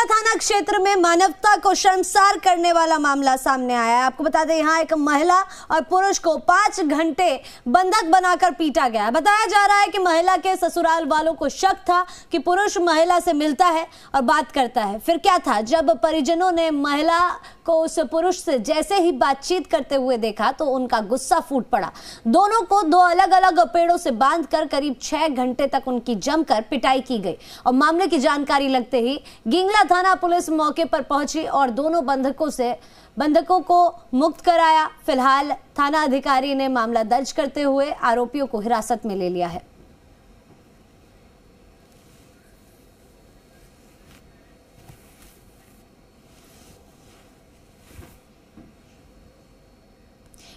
गिंगला थाना क्षेत्र में मानवता को शर्मसार करने वाला मामला सामने आया है। आपको बता दें, यहाँ एक महिला और पुरुष को पाँच घंटे बंधक बनाकर पीटा गया बताया जा रहा है कि महिला के ससुराल वालों को शक था कि पुरुष महिला से मिलता है और बात करता है। फिर क्या था? जब परिजनों ने महिला को उस पुरुष से जैसे ही बातचीत करते हुए देखा तो उनका गुस्सा फूट पड़ा। दोनों को दो अलग अलग पेड़ों से बांधकर करीब छह घंटे तक उनकी जमकर पिटाई की गई। और मामले की जानकारी लगते ही गिंगला थाना पुलिस मौके पर पहुँची और दोनों बंधकों से, बंधकों को मुक्त कराया। फ़िलहाल थाना अधिकारी ने मामला दर्ज करते हुए आरोपियों को हिरासत में ले लिया है।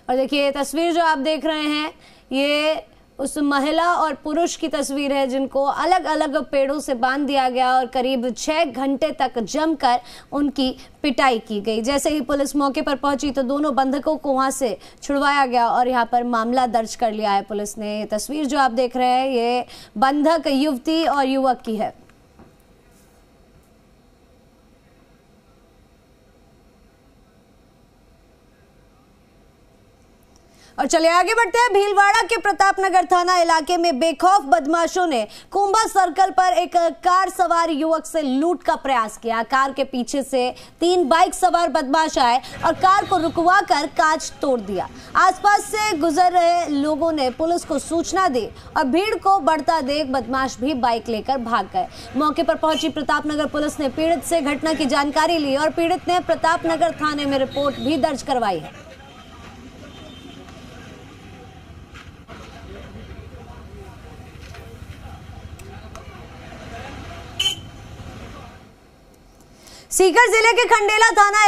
और देखिए तस्वीर जो आप देख रहे हैं, ये उस महिला और पुरुष की तस्वीर है, जिनको अलग अलग पेड़ों से बाँध दिया गया और करीब छह घंटे तक जमकर उनकी पिटाई की गई। जैसे ही पुलिस मौके पर पहुँची तो दोनों बंधकों को वहाँ से छुड़वाया गया और यहाँ पर मामला दर्ज कर लिया है पुलिस ने। ये तस्वीर जो आप देख रहे हैं, ये बंधक युवती और युवक की है। और चलिए आगे बढ़ते हैं। भीलवाड़ा के प्रतापनगर थाना इलाके में बेखौफ बदमाशों ने कुंभा सर्कल पर एक कार सवार युवक से लूट का प्रयास किया। कार के पीछे से तीन बाइक सवार बदमाश आए और कार को रुकवा कर कांच तोड़ दिया। आसपास से गुजर रहे लोगों ने पुलिस को सूचना दी और भीड़ को बढ़ता देख बदमाश भी बाइक लेकर भाग गए। मौके पर पहुँची प्रतापनगर पुलिस ने पीड़ित से घटना की जानकारी ली और पीड़ित ने प्रतापनगर थाने में रिपोर्ट भी दर्ज करवाई है। सीकर ज़िले के खंडेला थाना